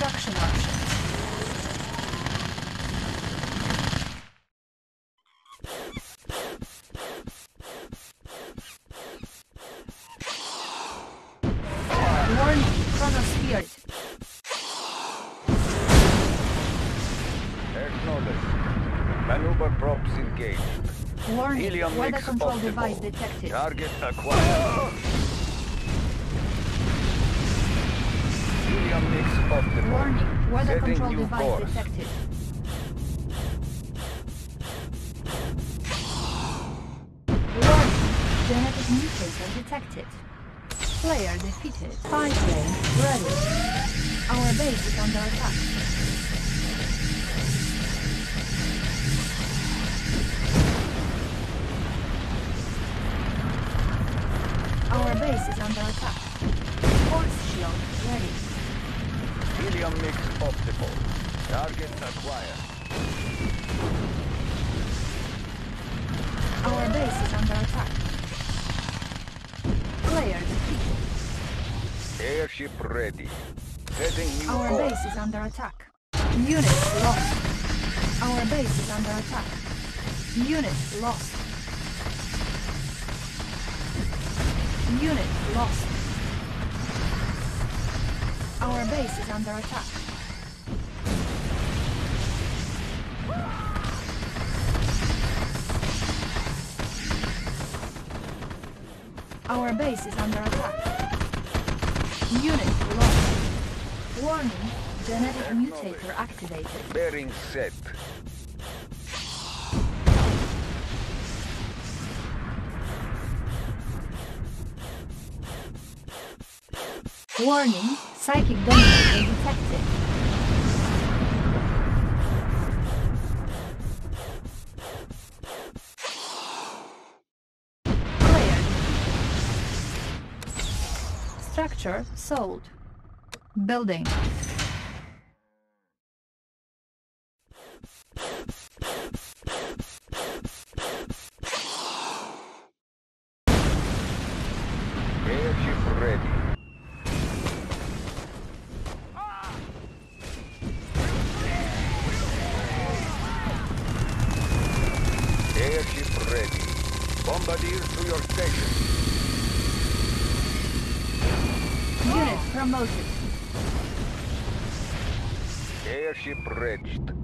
Construction options. Warning, chronosphere. Acknowledged. Maneuver props engaged. Warning, Helium weather control device detected. Target acquired. Helium mix optimal. Warning, weather Setting control device course. detected. Warning, genetic mutator detected. Player defeated. Spy plane ready. Our base is under attack. Our base is under attack. Helium mix optimal. Target acquired. Our base is under attack. Player defeated. Airship ready. Setting new Our course. base is under attack. Unit lost. Our base is under attack. Unit lost. Unit lost. Our base is under attack. Our base is under attack. Unit lost. Warning, genetic mutator activated. Bearing set. Warning, psychic dominator detected. Player defeated. Structure sold. Building. Airship ready. Bombardiers to your station. Unit promoted. Airship ready.